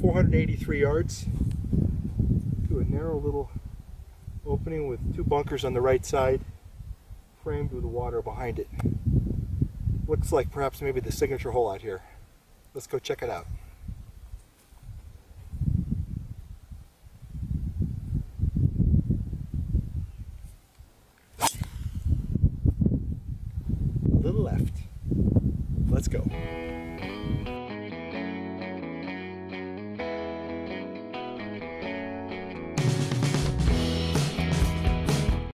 483 yards to a narrow little opening with two bunkers on the right side, framed with water behind it. Looks like perhaps maybe the signature hole out here. Let's go check it out. A little left. Let's go.